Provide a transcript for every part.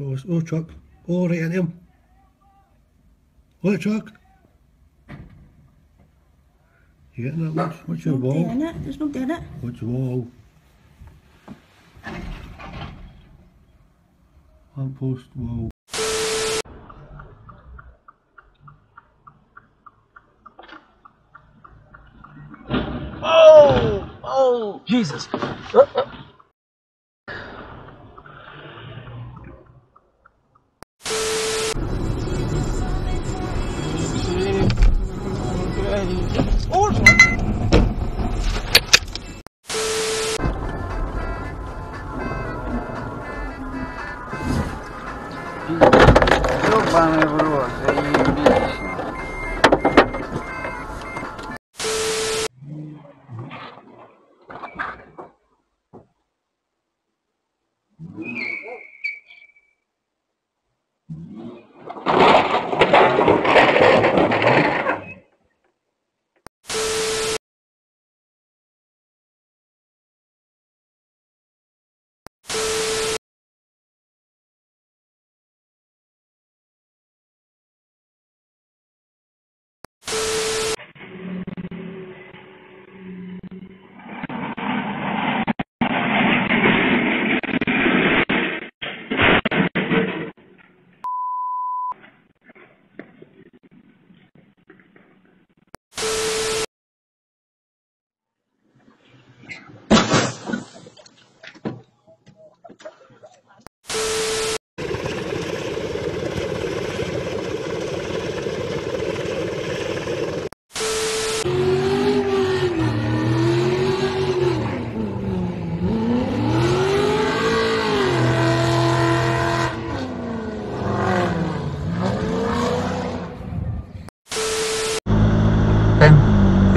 Oh, oh, Chuck. Oh, right in him. What, Chuck? You getting that? What's, what's your no wall? dead in it. There's no dead in it. What's your wall? Lamppost wall. Oh! Oh! Jesus! Uh, uh. unable to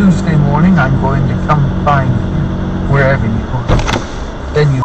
Tuesday morning I'm going to come find you wherever you are. Then you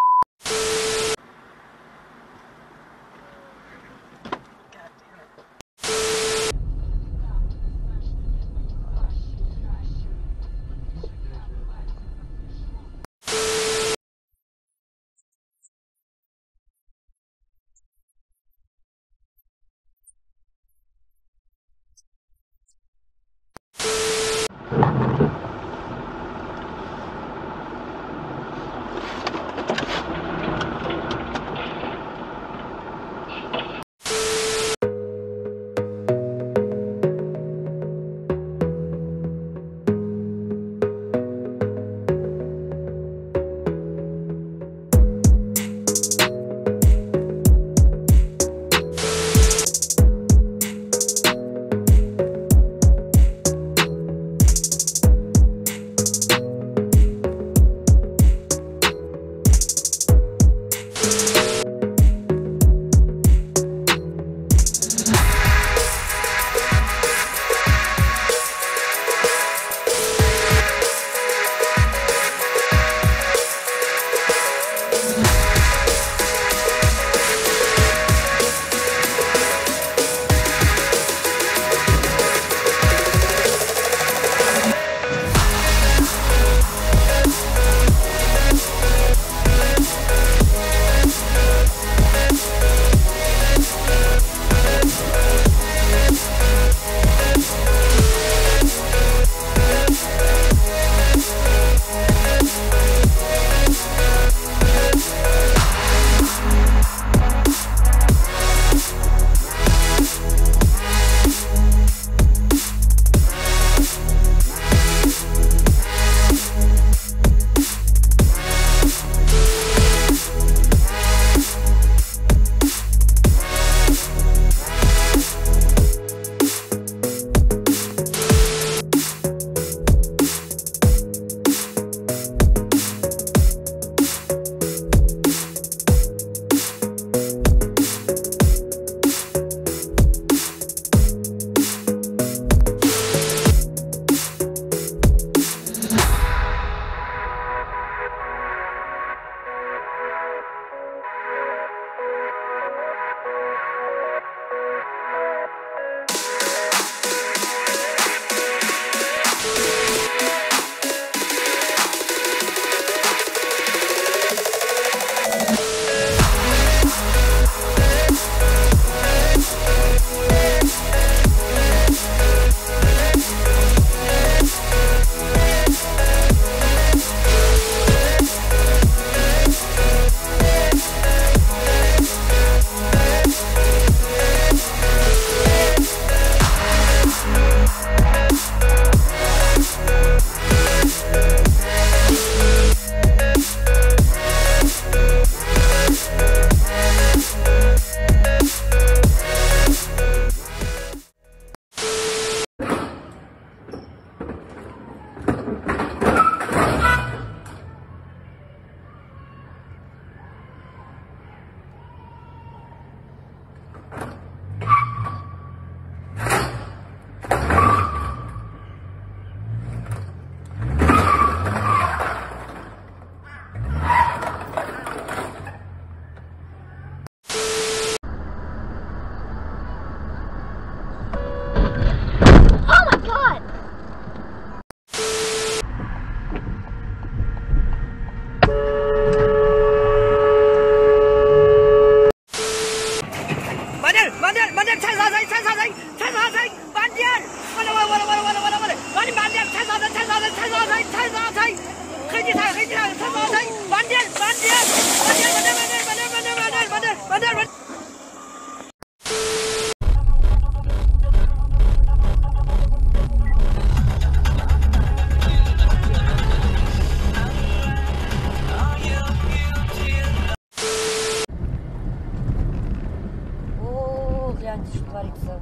гляньте, что творится.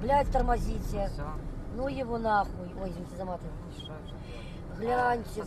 Блядь, тормозите. Все. Ну его нахуй. Ой, извините за. Гляньте,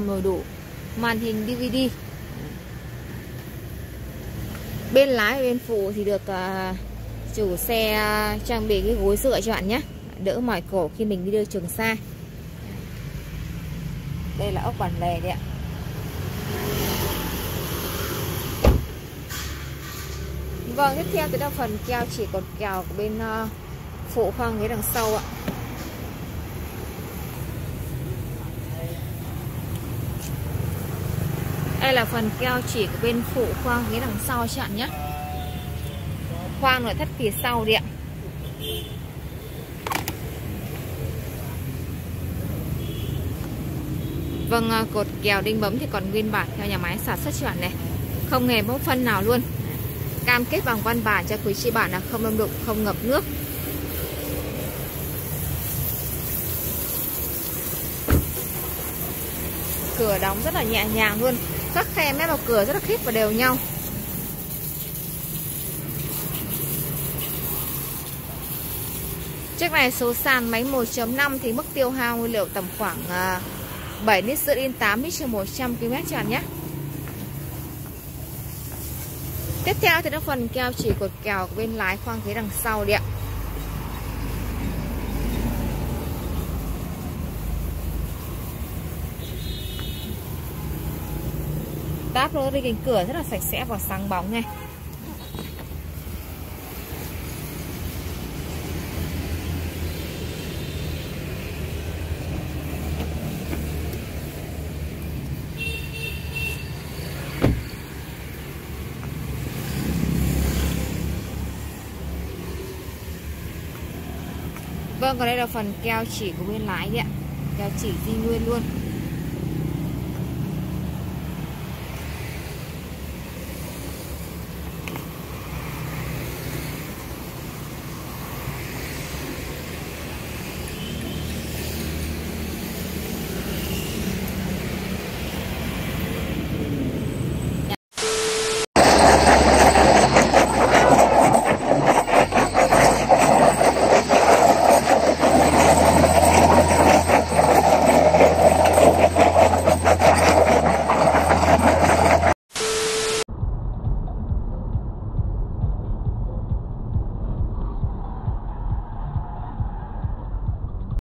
100 đủ màn hình DVD bên lái, bên phụ thì được à, chủ xe à, trang bị cái gối dựa cho bạn nhé. Đỡ mỏi cổ khi mình đi đưa trường xa đây là ốc bản lề đấy ạ. Vâng tiếp theo tới là phần keo chỉ cột kèo của bên à, phụ khoang ghế đằng sau ạ. Đây là phần keo chỉ của bên phụ khoang ghế đằng sau chị bạn nhé. Khoang nội thất phía sau đi ạ. Vâng, à, cột kèo đinh bấm thì còn nguyên bản theo nhà máy sản xuất chị bạn này. Không hề mẫu phân nào luôn. Cam kết bằng văn bản cho quý chị bạn là không đâm đụng, không ngập nước. Cửa đóng rất là nhẹ nhàng luôn các khe mép vào cửa rất là khít và đều nhau Chiếc này số sàn máy 1.5 thì mức tiêu hao nguyên liệu tầm khoảng à, 7 lít rưỡi đến 8 lít trên 100 km cho bạn nhé. Tiếp theo thì là phần keo chỉ cột kèo bên lái khoang ghế đằng sau đi ạ. Táp luôn đi cánh cửa rất là sạch sẽ và sáng bóng này. Vâng, còn đây là phần keo chỉ của bên lái đấy ạ Keo chỉ di nguyên luôn